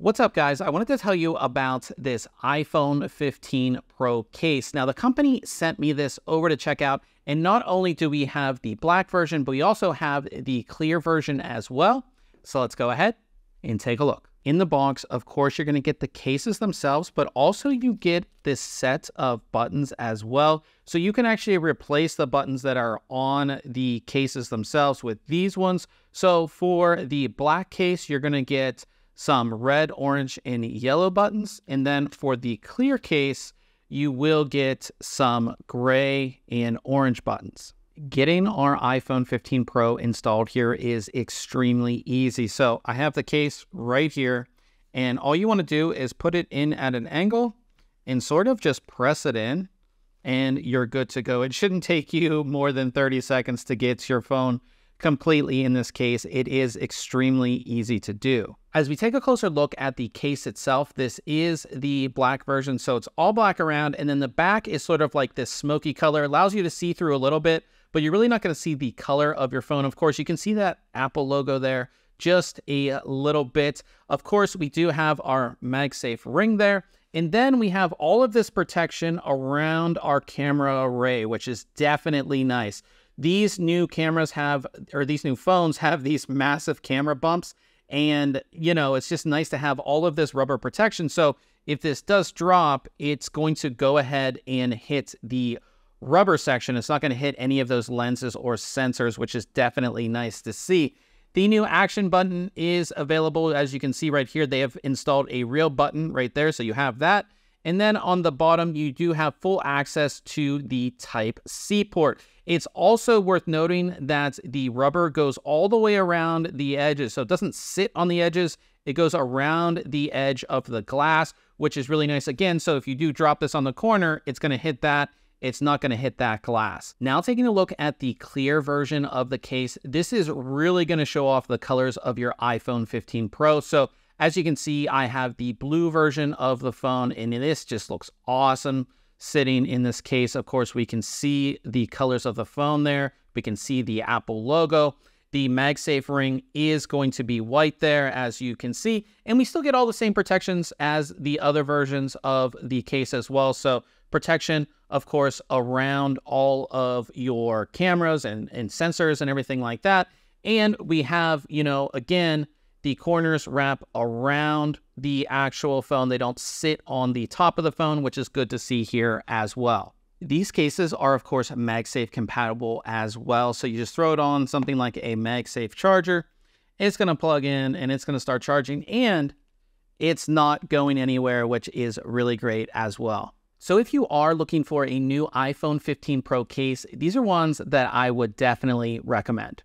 What's up, guys? I wanted to tell you about this iPhone 15 Pro case. Now, the company sent me this over to check out, and not only do we have the black version, but we also have the clear version as well. So let's go ahead and take a look. In the box, of course, you're going to get the cases themselves, but also you get this set of buttons as well. So you can actually replace the buttons that are on the cases themselves with these ones. So for the black case, you're going to get some red, orange, and yellow buttons. And then for the clear case, you will get some gray and orange buttons. Getting our iPhone 15 Pro installed here is extremely easy. So I have the case right here, and all you want to do is put it in at an angle and sort of just press it in, and you're good to go. It shouldn't take you more than 30 seconds to get your phone completely in this case. It is extremely easy to do. As we take a closer look at the case itself, this is the black version. So it's all black around. And then the back is sort of like this smoky color, allows you to see through a little bit, but you're really not going to see the color of your phone. Of course, you can see that Apple logo there just a little bit. Of course, we do have our MagSafe ring there. And then we have all of this protection around our camera array, which is definitely nice. These new cameras have, or these new phones have these massive camera bumps. And, you know, it's just nice to have all of this rubber protection. So if this does drop, it's going to go ahead and hit the rubber section. It's not going to hit any of those lenses or sensors, which is definitely nice to see. The new action button is available. As you can see right here, they have installed a real button right there. So you have that. And then on the bottom, you do have full access to the Type-C port. It's also worth noting that the rubber goes all the way around the edges. So it doesn't sit on the edges. It goes around the edge of the glass, which is really nice again. So if you do drop this on the corner, it's going to hit that. It's not going to hit that glass. Now taking a look at the clear version of the case, this is really going to show off the colors of your iPhone 15 Pro. So as you can see, I have the blue version of the phone and this just looks awesome sitting in this case. Of course, we can see the colors of the phone there. We can see the Apple logo. The MagSafe ring is going to be white there, as you can see. And we still get all the same protections as the other versions of the case as well. So protection, of course, around all of your cameras and, and sensors and everything like that. And we have, you know, again, the corners wrap around the actual phone. They don't sit on the top of the phone, which is good to see here as well. These cases are, of course, MagSafe compatible as well. So you just throw it on something like a MagSafe charger. It's going to plug in and it's going to start charging and it's not going anywhere, which is really great as well. So if you are looking for a new iPhone 15 Pro case, these are ones that I would definitely recommend.